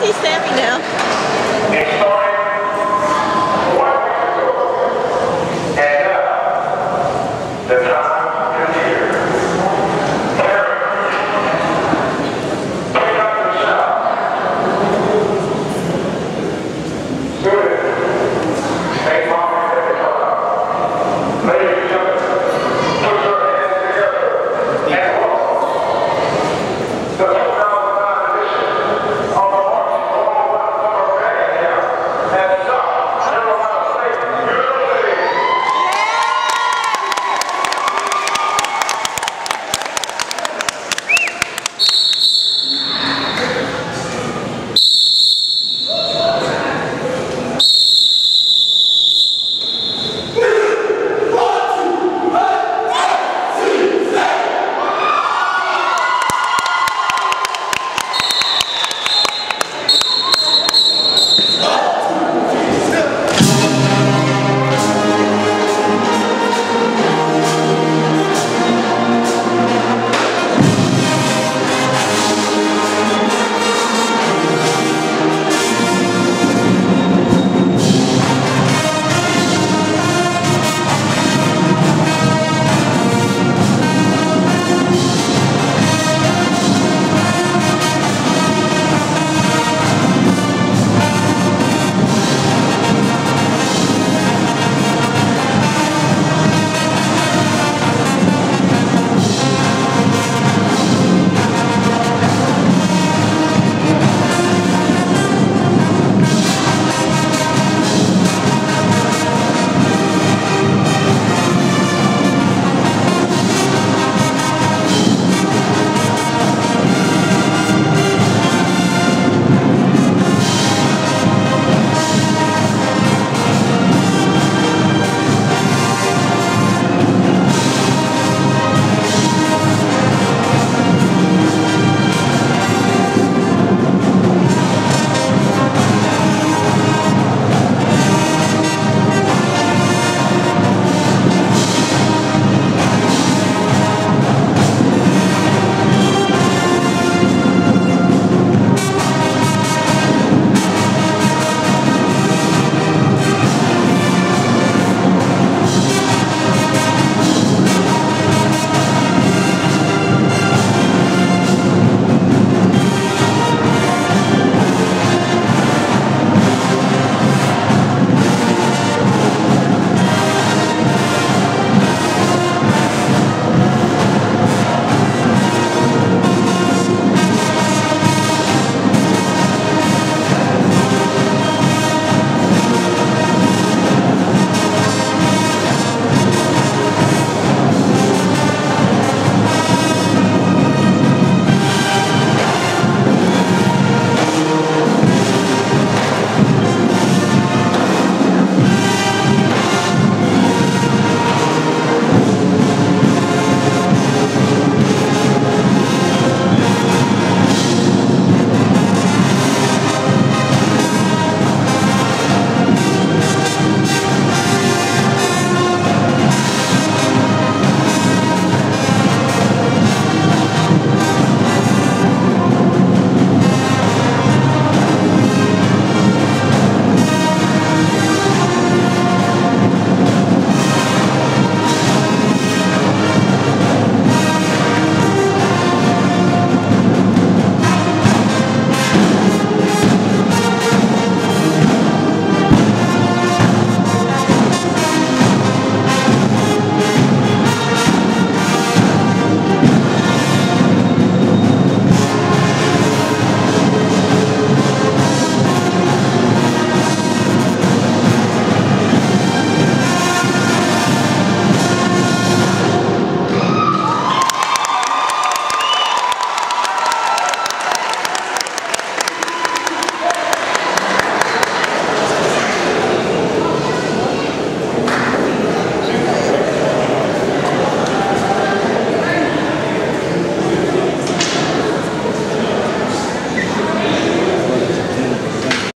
he's Sammy now.